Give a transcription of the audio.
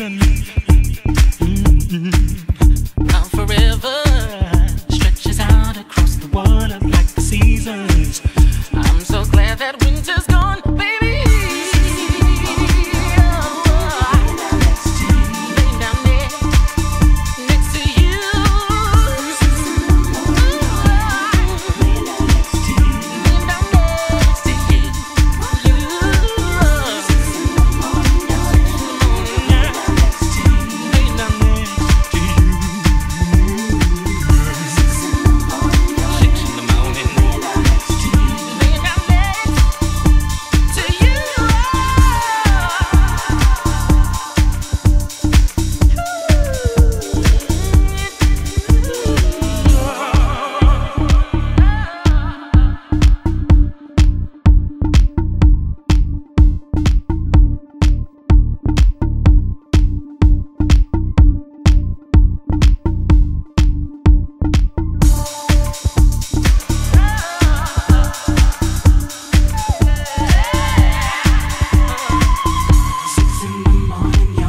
listen. Mm-hmm. on.